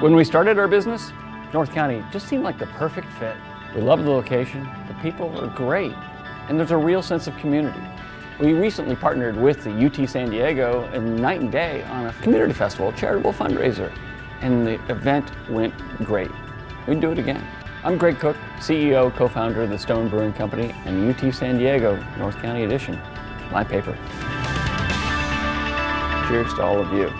When we started our business, North County just seemed like the perfect fit. We love the location, the people are great, and there's a real sense of community. We recently partnered with the UT San Diego and Night and Day on a community festival, a charitable fundraiser, and the event went great. We'd do it again. I'm Greg Koch, CEO, co-founder of the Stone Brewing Company and UT San Diego North County Edition, my paper. Cheers to all of you.